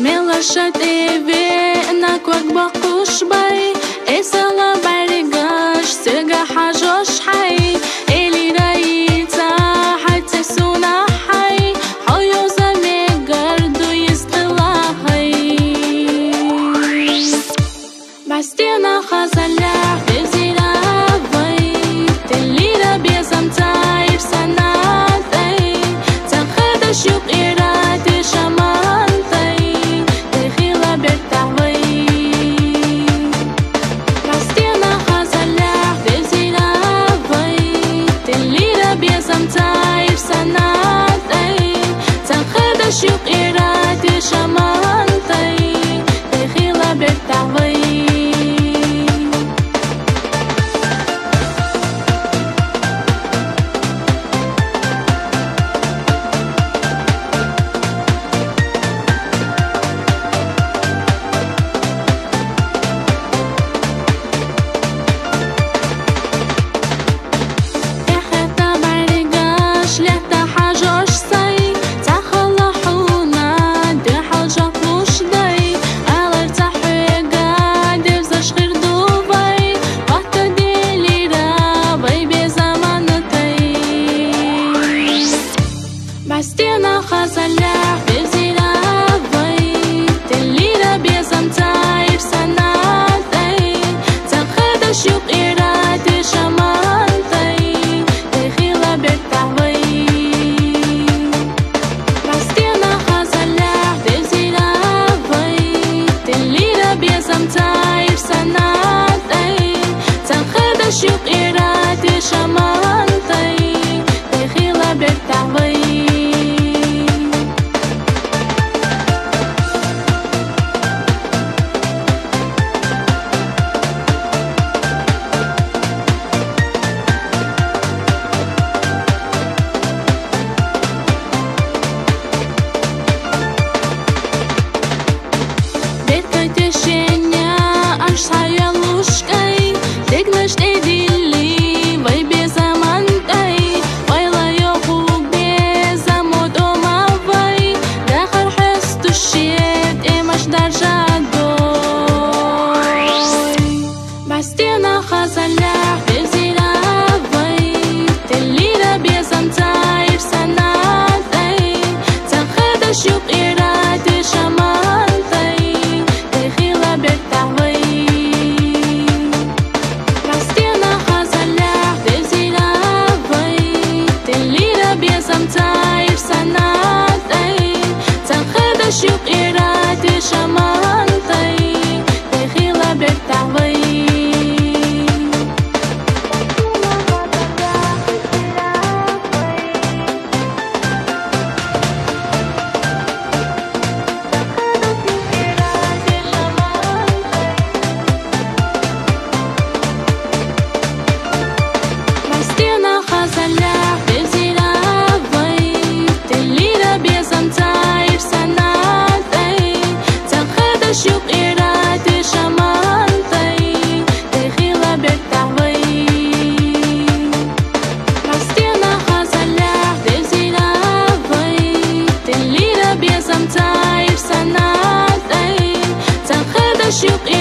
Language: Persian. ملشت ای وی نکوک با خوش بای ای سالا برگاش سگه جوش های ایلی رایی تا حد سه سو نحای خویوزمی گردو یست اله shoot стенах Азалях стенах озаля. А time, sana day, time,